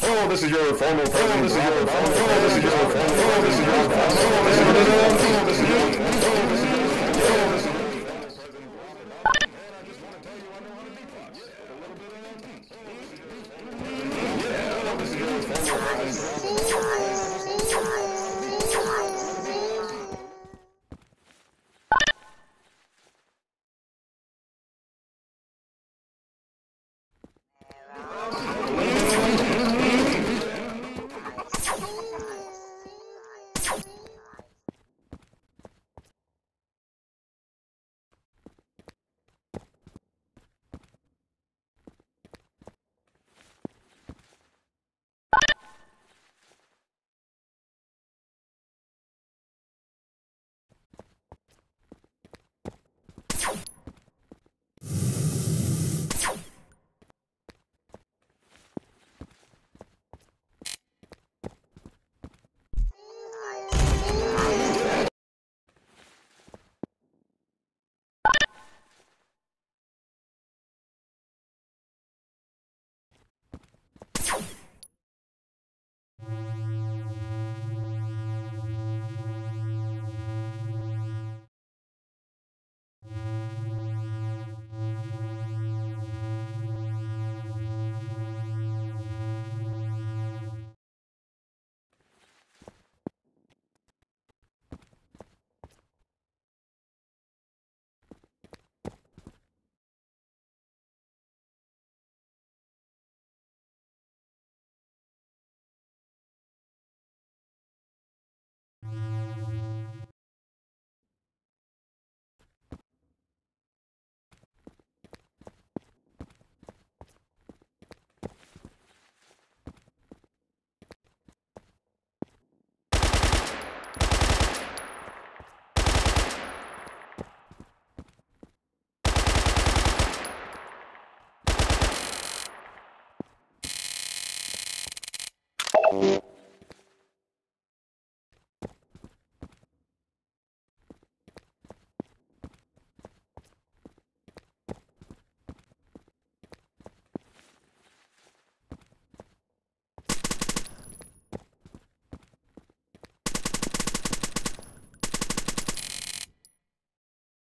Oh, this is your formal. Oh, this is your formal. Oh, this is your formal. Oh, this is your formal.